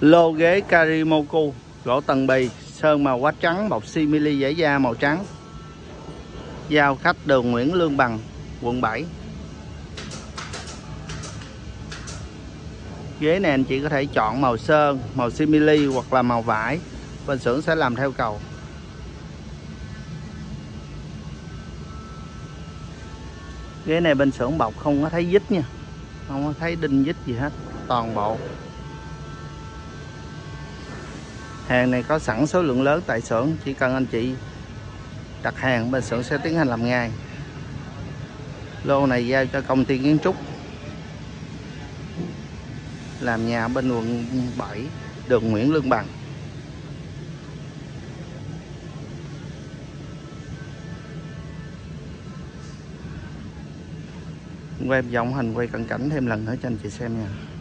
Lô ghế Karimoku, gỗ tầng bì, sơn màu quá trắng bọc simili dễ da, màu trắng. Giao khách đường Nguyễn Lương Bằng, quận 7 ghế này anh chị có thể chọn màu sơn, màu simili hoặc là màu vải. Bên xưởng sẽ làm theo cầu. Ghế này bên xưởng bọc không có thấy dít nha. Không có thấy đinh dít gì hết, toàn bộ hàng này có sẵn số lượng lớn tại xưởng, chỉ cần anh chị đặt hàng bên xưởng sẽ tiến hành làm ngay. Lô này giao cho công ty kiến trúc. Làm nhà bên quận 7 đường Nguyễn Lương Bằng. Quay vòng hình quay cận cảnh thêm lần nữa cho anh chị xem nha.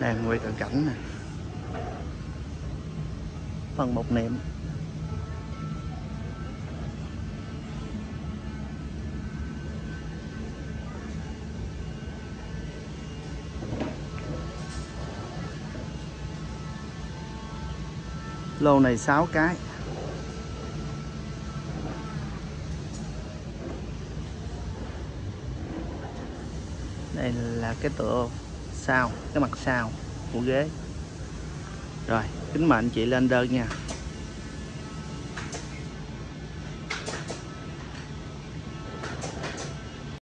Đang quay cận cảnh nè. Phần một niệm. Lô này 6 cái. Đây là cái tựa sau cái mặt sau của ghế. Rồi kính mời anh chị lên đơn nha.